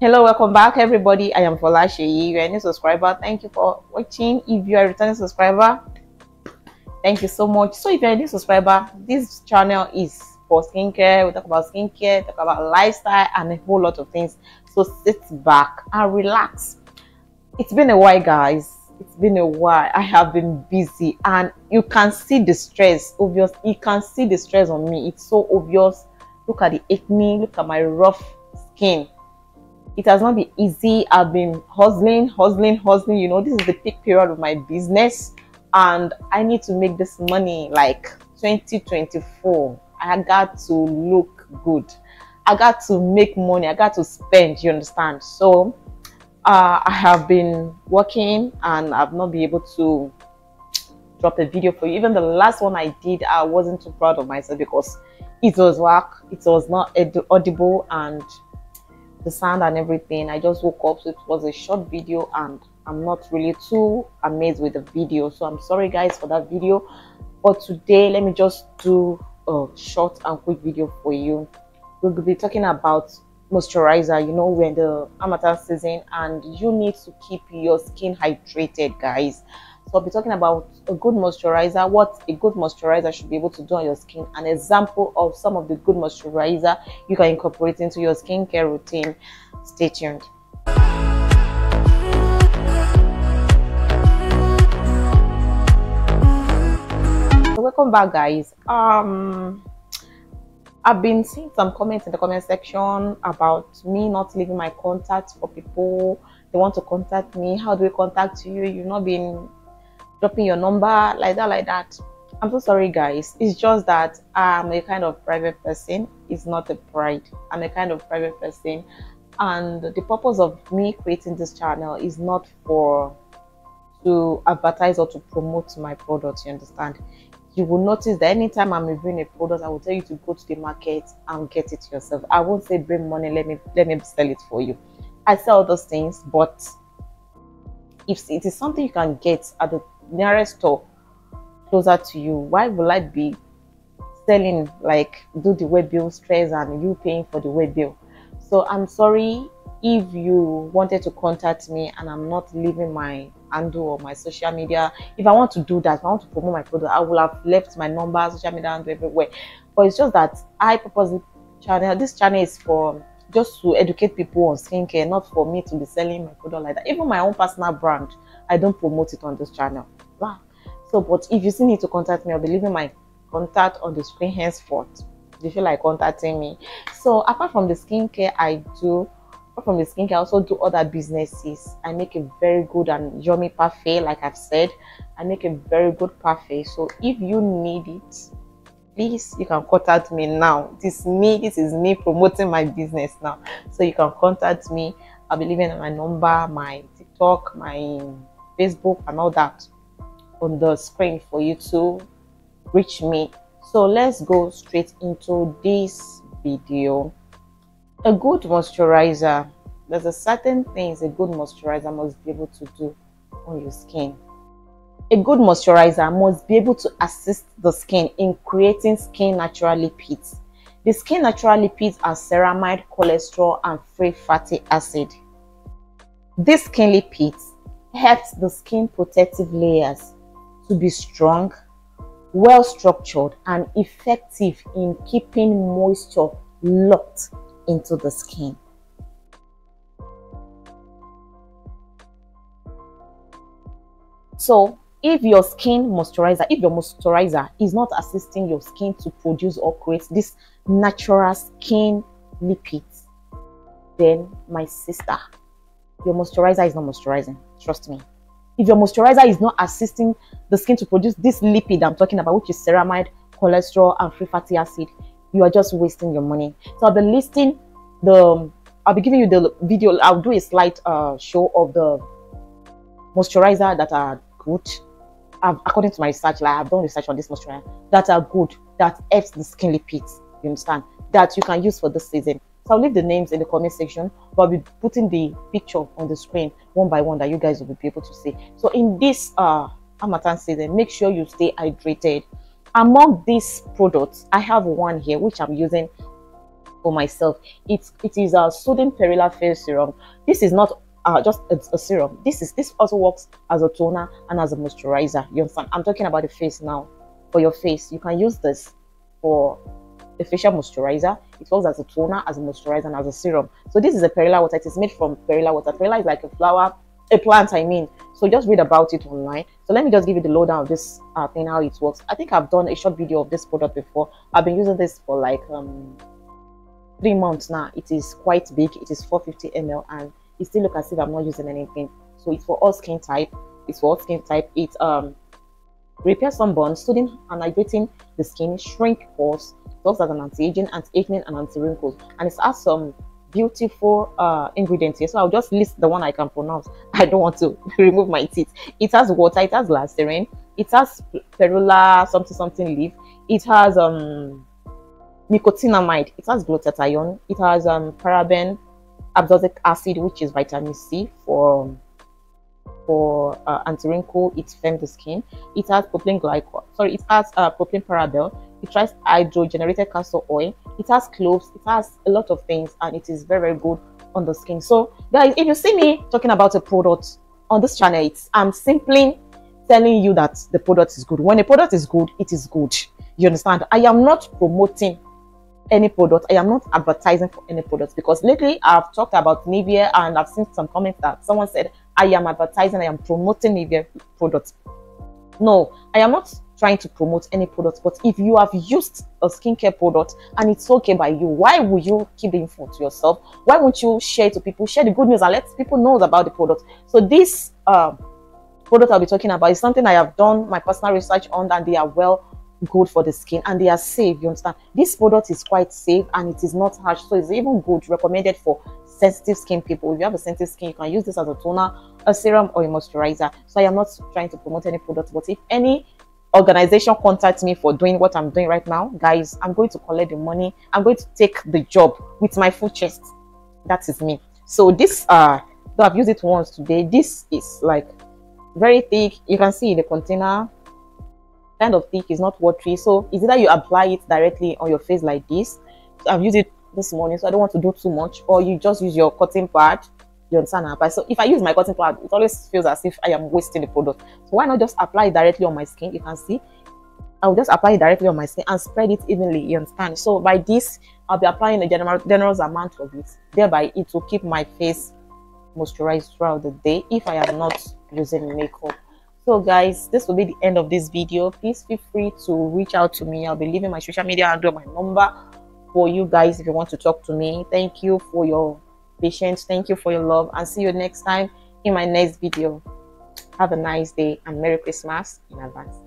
Hello, welcome back, everybody. I am Fola Sheyi. You're a new subscriber. Thank you for watching. If you are a returning subscriber, thank you so much. So, if you're a new subscriber, this channel is for skincare. We talk about skincare, talk about lifestyle, and a whole lot of things. So, sit back and relax. It's been a while, guys. It's been a while. I have been busy, and you can see the stress. Obvious. You can see the stress on me. It's so obvious. Look at the acne. Look at my rough skin it has not been easy. I've been hustling, hustling, hustling. You know, this is the peak period of my business, and I need to make this money like 2024. I got to look good. I got to make money. I got to spend. You understand? So, uh, I have been working, and I've not been able to drop a video for you. Even the last one I did, I wasn't too proud of myself because it was work. It was not audible and the sound and everything i just woke up so it was a short video and i'm not really too amazed with the video. So i'm sorry guys for that video. But today let me just do a short and quick video for you. We'll be talking about moisturizer you know we're in the Harmattan season and you need to keep your skin hydrated guys I'll be talking about a good moisturizer, what a good moisturizer should be able to do on your skin, an example of some of the good moisturizer you can incorporate into your skincare routine. Stay tuned. Welcome back guys. Um I've been seeing some comments in the comment section about me not leaving my contacts for people. They want to contact me. How do we contact you? You've not been dropping your number like that like that. I'm so sorry guys. It's just that i'm a kind of private person. It's not a pride. I'm a kind of private person. And the purpose of me creating this channel is not for to advertise or to promote my product you understand? You will notice that anytime i'm reviewing a product i will tell you to go to the market and get it yourself. I won't say bring money let me let me sell it for you. I sell those things but if it is something you can get at the nearest store closer to you why will i be selling like do the web bill stress and you paying for the web bill so i'm sorry if you wanted to contact me and i'm not leaving my handle or my social media. If i want to do that i want to promote my product i will have left my number social media and everywhere. But it's just that i purposely channel this channel is for just to educate people on skincare not for me to be selling my product like that. Even my own personal brand i don't promote it on this channel. Wow. So but if you still need to contact me i'll be leaving my contact on the screen henceforth. If you feel like contacting me? So apart from the skincare i do apart from the skincare i also do other businesses. I make a very good and yummy parfait like i've said. I make a very good parfait. So if you need it please you can contact me now. This me this is me promoting my business now. So you can contact me. I'll be leaving my number my tiktok my facebook and all that on the screen for you to reach me. So let's go straight into this video. A good moisturizer. There's a certain things a good moisturizer must be able to do on your skin. A good moisturizer must be able to assist the skin in creating skin natural lipids. The skin natural lipids are ceramide cholesterol and free fatty acid. These skin lipids helps the skin protective layers to be strong, well structured, and effective in keeping moisture locked into the skin. So, if your skin moisturizer, if your moisturizer is not assisting your skin to produce or create this natural skin lipids, then my sister, your moisturizer is not moisturizing. Trust me if your moisturizer is not assisting the skin to produce this lipid I'm talking about, which is ceramide, cholesterol, and free fatty acid, you are just wasting your money. So I'll be listing the, I'll be giving you the video, I'll do a slight uh, show of the moisturizer that are good. I've, according to my research, like I've done research on this moisturizer, that are good, that helps the skin lipids, you understand, that you can use for this season. So I'll leave the names in the comment section, but I'll be putting the picture on the screen one by one that you guys will be able to see. So in this uh Harmattan season, make sure you stay hydrated. Among these products, I have one here which I'm using for myself. It it is a soothing perilla face serum. This is not uh, just a, a, serum. This is this also works as a toner and as a moisturizer. You understand? I'm talking about the face now. For your face, you can use this for a facial moisturizer. It works as a toner, as a moisturizer, and as a serum. So this is a perilla water. It is made from perilla water. Perilla is like a flower, a plant. I mean. So just read about it online. So let me just give you the lowdown of this uh, thing, how it works. I think I've done a short video of this product before. I've been using this for like um three months now. It is quite big. It is 450 ml and it still look as if I'm not using anything. So it's for all skin type. It's for all skin type. It um repairs sunburn, soothing and hydrating the skin, shrink pores, works as an anti-aging, anti-acne, and anti-wrinkles. And it has some beautiful uh, ingredients here. So I'll just list the one I can pronounce. I don't want to remove my teeth. It has water, it has glycerin, it has perilla, something something leaf, it has um nicotinamide, it has glutathione, it has um paraben, abscisic acid, which is vitamin C for for uh, anti-wrinkle, it firms the skin. It has propylene glycol. Sorry, it has uh, propylene parabel. It hydro generated castor oil. It has cloves. It has a lot of things, and it is very very good on the skin. So, guys, if you see me talking about a product on this channel, it's I'm simply telling you that the product is good. When a product is good, it is good. You understand? I am not promoting any product. I am not advertising for any products because lately I've talked about Nivea and I've seen some comments that someone said I am advertising, I am promoting Nivea products. No, I am not trying to promote any product, but if you have used a skincare product and it's okay by you, why would you keep the info to yourself? Why won't you share it to people? Share the good news and let people know about the product. So this uh, product I'll be talking about is something I have done my personal research on and they are well good for the skin and they are safe you understand this product is quite safe and it is not harsh so it's even good recommended for sensitive skin people if you have a sensitive skin you can use this as a toner a serum or a moisturizer so i am not trying to promote any product but if any organization contacts me for doing what i'm doing right now. Guys i'm going to collect the money. I'm going to take the job with my full chest. That is me. So this uh though i've used it once today this is like very thick. You can see in the container. Kind of thick, it's not watery. So it's either you apply it directly on your face like this. I've used it this morning, so I don't want to do too much, or you just use your cotton pad. You understand? But so if I use my cotton pad, it always feels as if I am wasting the product. So why not just apply it directly on my skin? You can see. I'll just apply it directly on my skin and spread it evenly. You understand? So by this, I'll be applying a general generous amount of it. Thereby, it will keep my face moisturized throughout the day if I am not using makeup so guys this will be the end of this video please feel free to reach out to me i'll be leaving my social media handle my number for you guys if you want to talk to me thank you for your patience thank you for your love. And see you next time in my next video. Have a nice day and merry christmas in advance